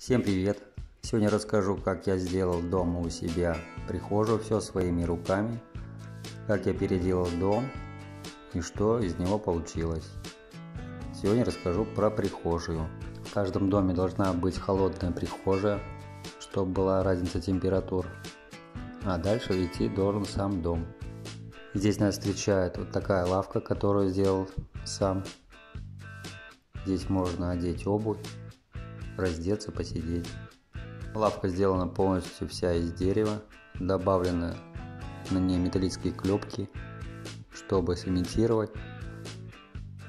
Всем привет! Сегодня расскажу, как я сделал дома у себя прихожую, все своими руками, как я переделал дом и что из него получилось. Сегодня расскажу про прихожую. В каждом доме должна быть холодная прихожая, чтобы была разница температур. А дальше идти должен сам дом. Здесь нас встречает вот такая лавка, которую сделал сам. Здесь можно одеть обувь, раздеться, посидеть. Лавка сделана полностью вся из дерева, добавлены на ней металлические клепки, чтобы сымитировать,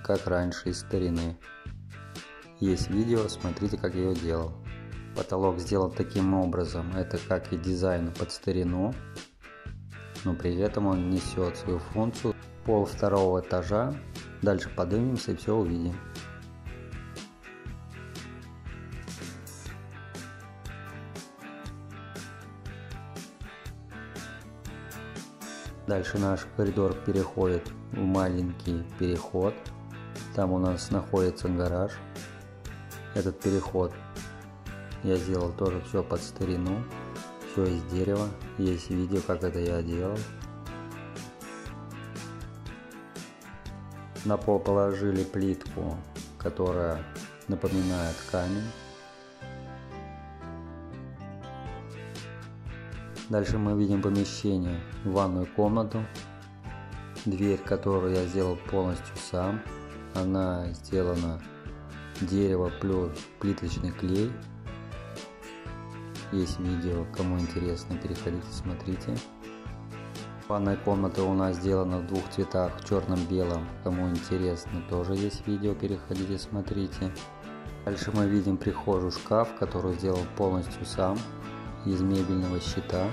как раньше из старины. Есть видео, смотрите, как я ее делал. Потолок сделан таким образом, это как и дизайн под старину, но при этом он несет свою функцию. Пол второго этажа, дальше поднимемся и все увидим. Дальше наш коридор переходит в маленький переход. Там у нас находится гараж. Этот переход я сделал тоже все под старину. Все из дерева. Есть видео, как это я делал. На пол положили плитку, которая напоминает камень. Дальше мы видим помещение, ванную комнату, дверь, которую я сделал полностью сам. Она сделана дерево плюс плиточный клей. Есть видео, кому интересно, переходите, смотрите. Ванная комната у нас сделана в двух цветах, черном-белом. Кому интересно, тоже есть видео, переходите, смотрите. Дальше мы видим прихожую шкаф, который сделал полностью сам из мебельного щита.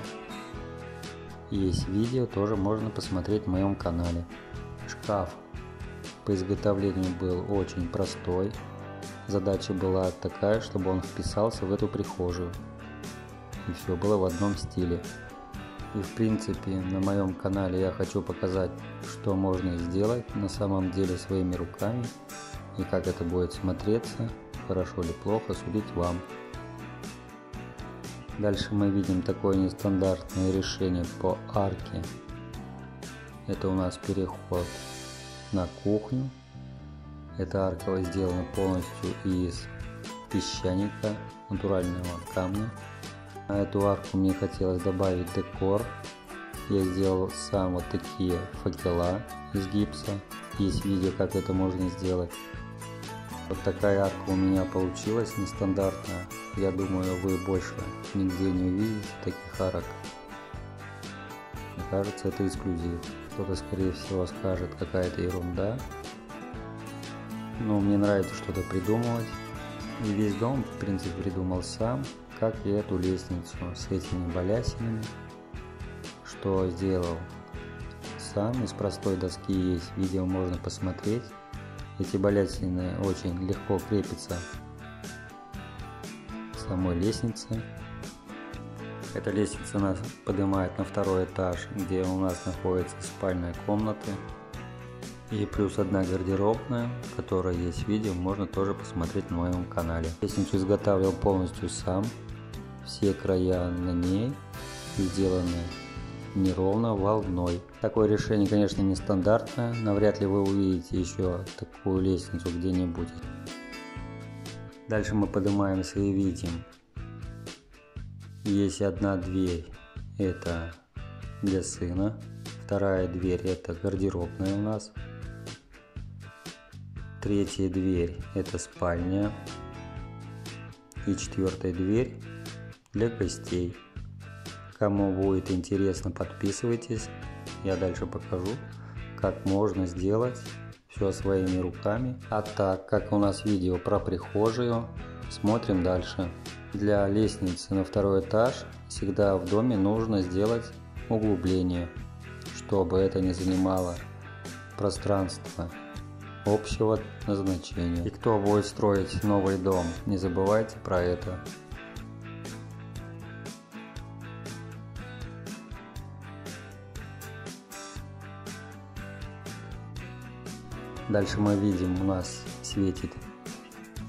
Есть видео, тоже можно посмотреть в моем канале. Шкаф по изготовлению был очень простой. Задача была такая, чтобы он вписался в эту прихожую. И все было в одном стиле. И в принципе на моем канале я хочу показать, что можно сделать на самом деле своими руками. И как это будет смотреться, хорошо или плохо, судить вам. Дальше мы видим такое нестандартное решение по арке. Это у нас переход на кухню. Эта арка сделана полностью из песчаника, натурального камня. На эту арку мне хотелось добавить декор. Я сделал сам вот такие факела из гипса. Есть видео, как это можно сделать. Вот такая арка у меня получилась, нестандартная. Я думаю, вы больше нигде не увидите таких арок. Мне кажется, это эксклюзив. Кто-то, скорее всего, скажет, какая-то ерунда. Но мне нравится что-то придумывать. И весь дом, в принципе, придумал сам, как и эту лестницу с этими балясинами. Что сделал сам из простой доски есть видео, можно посмотреть. Эти балясины очень легко крепятся к самой лестнице. Эта лестница нас поднимает на второй этаж, где у нас находятся спальные комнаты. И плюс одна гардеробная, которая есть видео, можно тоже посмотреть на моем канале. Лестницу изготавливал полностью сам. Все края на ней сделаны неровно волной. Такое решение, конечно, нестандартное, навряд ли вы увидите еще такую лестницу где-нибудь. Дальше мы поднимаемся и видим, есть одна дверь, это для сына, вторая дверь это гардеробная у нас, третья дверь это спальня и четвертая дверь для гостей. Кому будет интересно, подписывайтесь. Я дальше покажу, как можно сделать все своими руками. А так, как у нас видео про прихожую, смотрим дальше. Для лестницы на второй этаж всегда в доме нужно сделать углубление, чтобы это не занимало пространство общего назначения. И кто будет строить новый дом, не забывайте про это. Дальше мы видим, у нас светит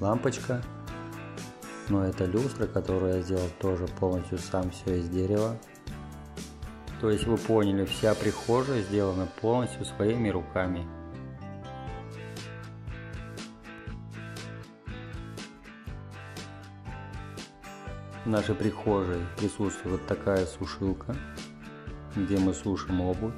лампочка. Но это люстра, которую я сделал тоже полностью сам все из дерева. То есть вы поняли, вся прихожая сделана полностью своими руками. В нашей прихожей присутствует вот такая сушилка, где мы сушим обувь.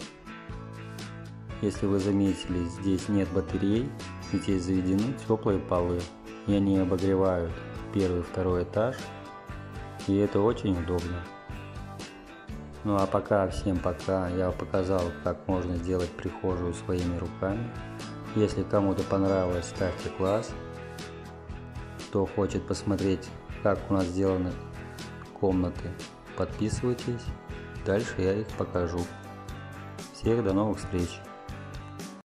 Если вы заметили, здесь нет батарей, здесь заведены теплые полы, и они обогревают первый и второй этаж, и это очень удобно. Ну а пока, всем пока, я показал, как можно сделать прихожую своими руками. Если кому-то понравилось, ставьте класс. Кто хочет посмотреть, как у нас сделаны комнаты, подписывайтесь. Дальше я их покажу. Всех до новых встреч!